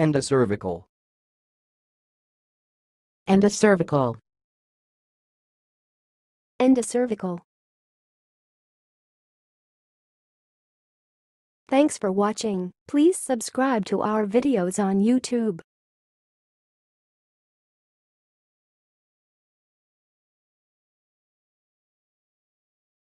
And a cervical. And a cervical. And a cervical. Thanks for watching. Please subscribe to our videos on YouTube.